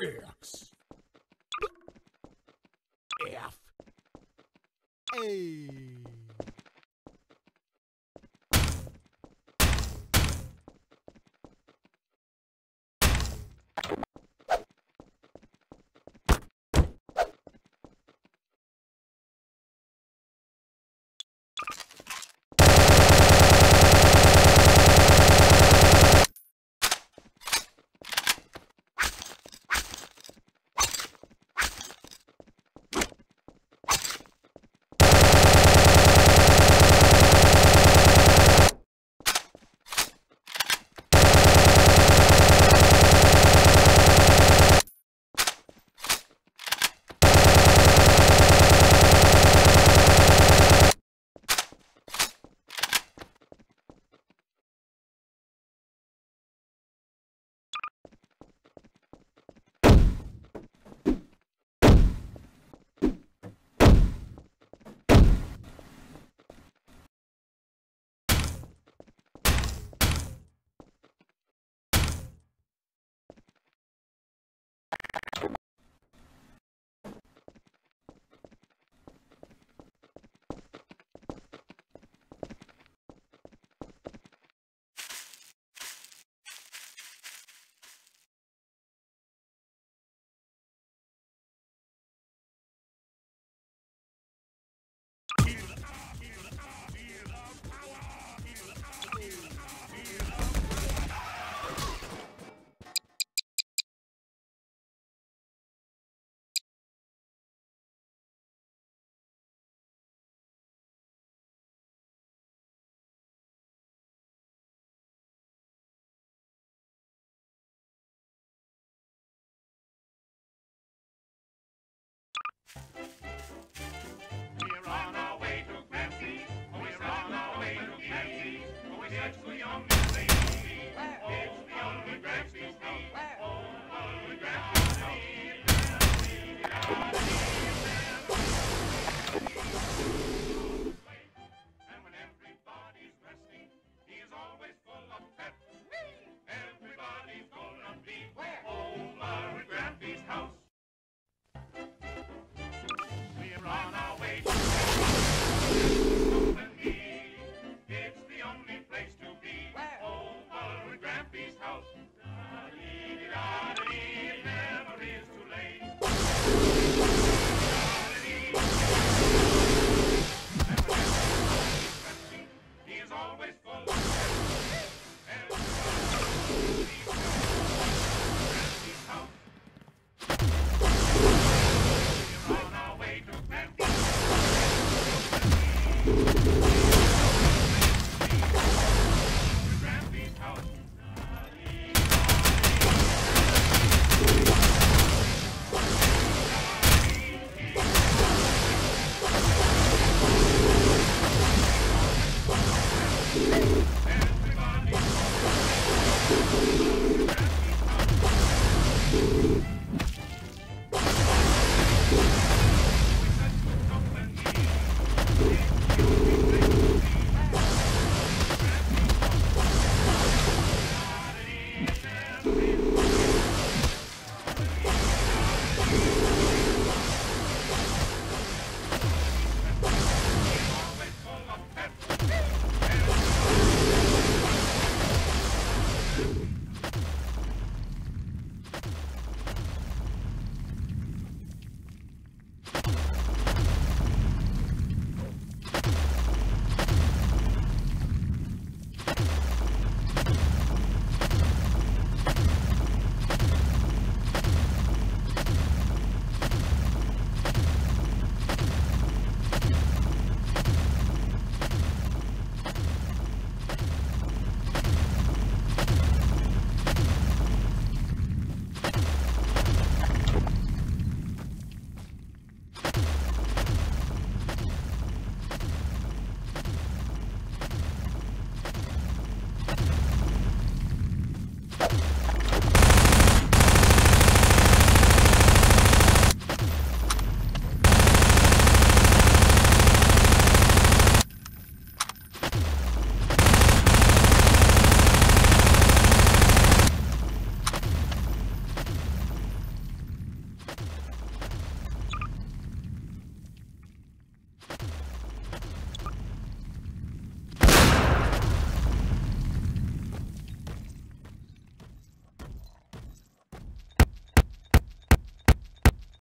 X F. A.